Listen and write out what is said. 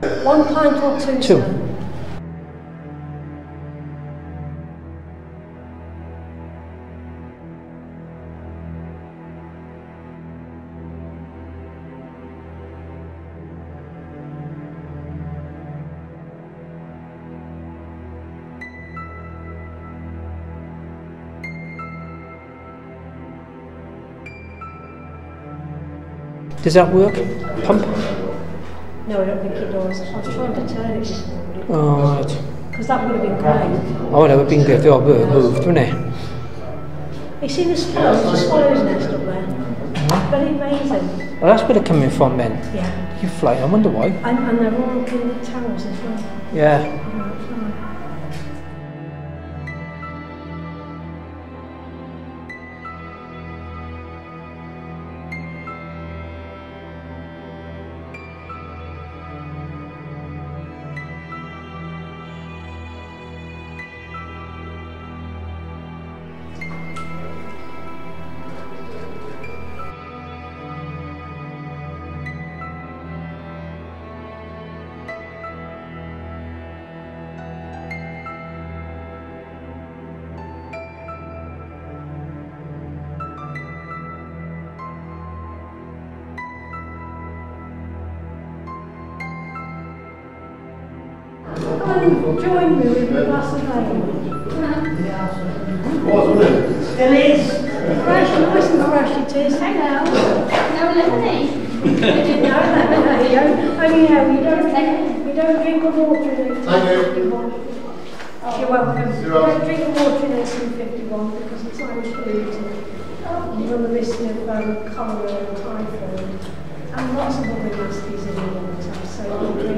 One pint or two? Two. sir? Does that work? Pump? No, I don't think it does. I was trying to turn it. Oh, right. Because that would have been great. Oh, that would have been good if it were moved, wouldn't it? You see the swallows, the swallow's nest up there? Mm-hmm. Very amazing. Well, that's where they're coming from then. Yeah. You fly, I wonder why. And, and they're all looking at towers as well. Yeah. On, join me with a glass of ale. Still is. Fresh, nice and fresh it is. No lemonade. no, no, no, you. Only you don't, you don't drink water in it. Thank you. You're welcome. You You're don't drink the water in it in 51 because it's Irish food. You run the risk of um, cholera and typhoid. And lots of other nasties in the water. So you drink